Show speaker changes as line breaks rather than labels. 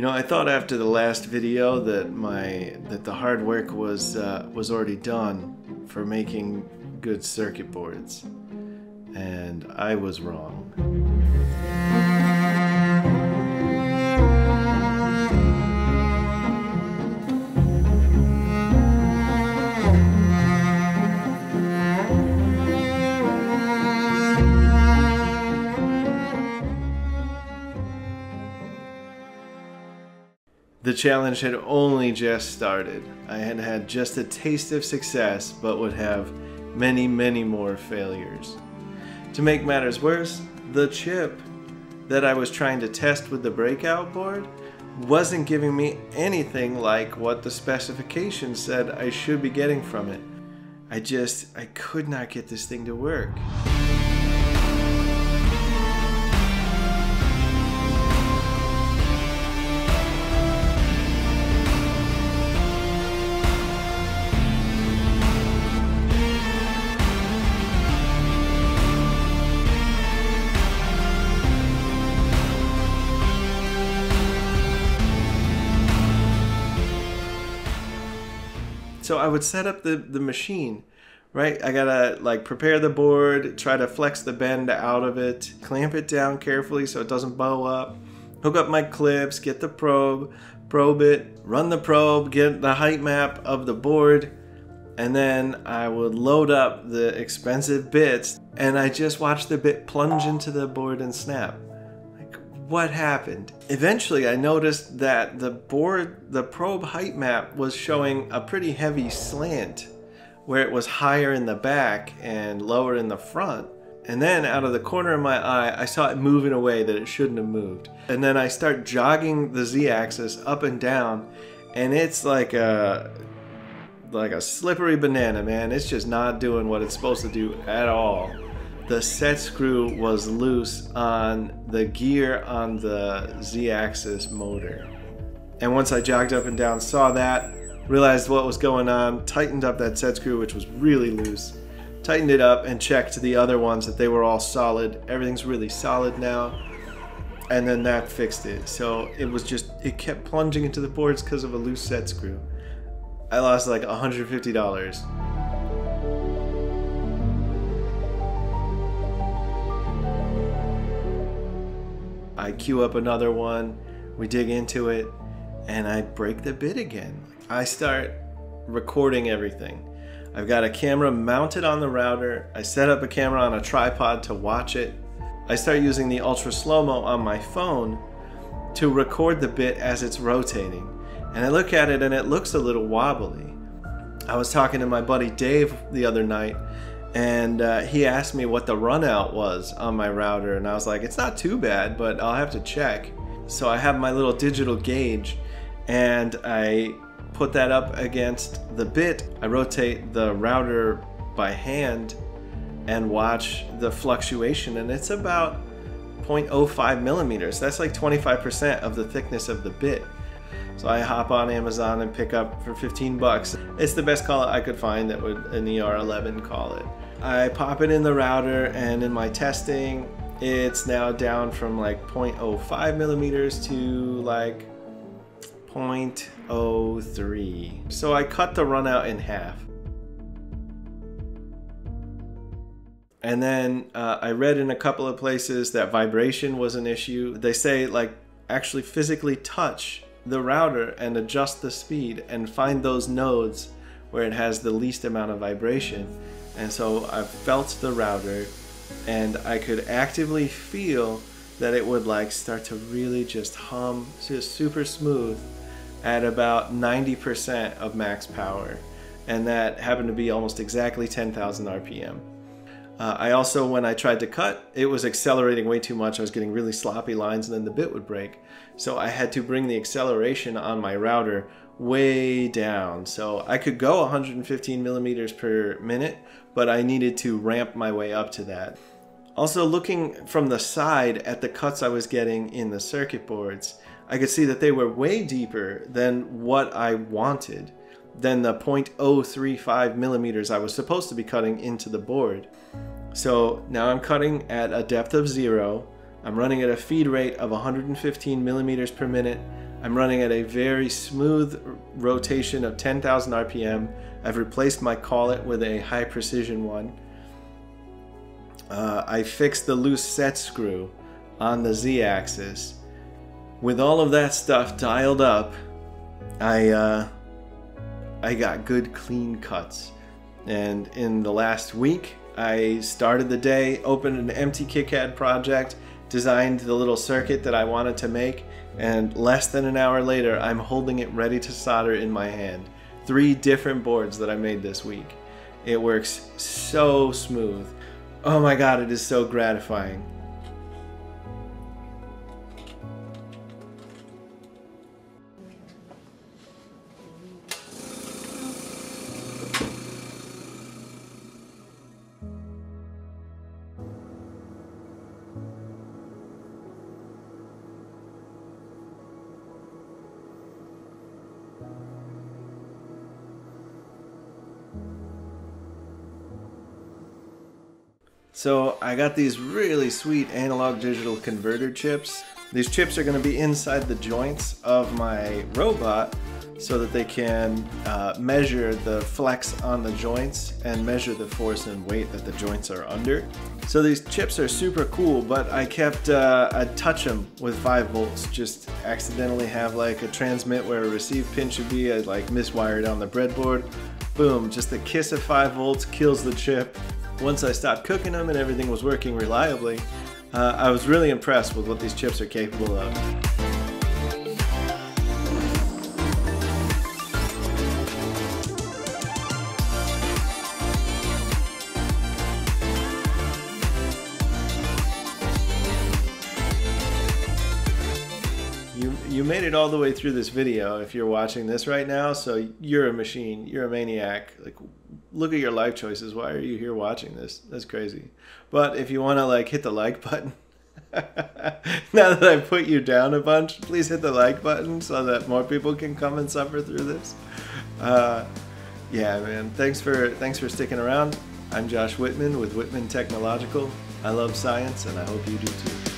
You know, I thought after the last video that my that the hard work was uh, was already done for making good circuit boards, and I was wrong. The challenge had only just started. I had had just a taste of success, but would have many, many more failures. To make matters worse, the chip that I was trying to test with the breakout board wasn't giving me anything like what the specifications said I should be getting from it. I just, I could not get this thing to work. So I would set up the, the machine, right? I gotta like prepare the board, try to flex the bend out of it, clamp it down carefully so it doesn't bow up, hook up my clips, get the probe, probe it, run the probe, get the height map of the board, and then I would load up the expensive bits and I just watch the bit plunge into the board and snap what happened. Eventually, I noticed that the board, the probe height map was showing a pretty heavy slant where it was higher in the back and lower in the front. And then out of the corner of my eye, I saw it move in a way that it shouldn't have moved. And then I start jogging the z-axis up and down, and it's like a like a slippery banana, man. It's just not doing what it's supposed to do at all the set screw was loose on the gear on the z-axis motor. And once I jogged up and down, saw that, realized what was going on, tightened up that set screw, which was really loose, tightened it up and checked the other ones that they were all solid. Everything's really solid now. And then that fixed it. So it was just, it kept plunging into the boards because of a loose set screw. I lost like $150. I queue up another one, we dig into it, and I break the bit again. I start recording everything. I've got a camera mounted on the router. I set up a camera on a tripod to watch it. I start using the ultra slow-mo on my phone to record the bit as it's rotating. And I look at it and it looks a little wobbly. I was talking to my buddy Dave the other night and uh, he asked me what the runout was on my router and I was like it's not too bad but I'll have to check. So I have my little digital gauge and I put that up against the bit. I rotate the router by hand and watch the fluctuation and it's about 0.05 millimeters. That's like 25% of the thickness of the bit so I hop on Amazon and pick up for 15 bucks. It's the best collet I could find that would an ER11 collet. I pop it in the router and in my testing, it's now down from like 0.05 millimeters to like 0.03. So I cut the runout in half. And then uh, I read in a couple of places that vibration was an issue. They say like actually physically touch the router and adjust the speed and find those nodes where it has the least amount of vibration. And so I felt the router and I could actively feel that it would like start to really just hum just super smooth at about 90% of max power. And that happened to be almost exactly 10,000 RPM. Uh, I also, when I tried to cut, it was accelerating way too much. I was getting really sloppy lines and then the bit would break. So I had to bring the acceleration on my router way down. So I could go 115 millimeters per minute, but I needed to ramp my way up to that. Also looking from the side at the cuts I was getting in the circuit boards, I could see that they were way deeper than what I wanted, than the 0.035 millimeters I was supposed to be cutting into the board. So now I'm cutting at a depth of zero, I'm running at a feed rate of 115 millimeters per minute, I'm running at a very smooth rotation of 10,000 RPM. I've replaced my collet with a high precision one. Uh, I fixed the loose set screw on the z-axis. With all of that stuff dialed up, I uh, I got good clean cuts. And in the last week, I started the day, opened an empty KiCad project, designed the little circuit that I wanted to make, and less than an hour later, I'm holding it ready to solder in my hand. Three different boards that I made this week. It works so smooth. Oh my god, it is so gratifying. So I got these really sweet analog digital converter chips. These chips are going to be inside the joints of my robot so that they can uh, measure the flex on the joints and measure the force and weight that the joints are under. So these chips are super cool, but I kept, uh, I'd touch them with 5 volts, just accidentally have like a transmit where a receive pin should be, I'd like miswire it on the breadboard. Boom, just the kiss of 5 volts kills the chip once I stopped cooking them and everything was working reliably, uh, I was really impressed with what these chips are capable of. You made it all the way through this video if you're watching this right now, so you're a machine, you're a maniac. Like look at your life choices. Why are you here watching this? That's crazy. But if you want to like hit the like button, now that I put you down a bunch, please hit the like button so that more people can come and suffer through this. Uh, yeah, man. Thanks for thanks for sticking around. I'm Josh Whitman with Whitman Technological. I love science, and I hope you do too.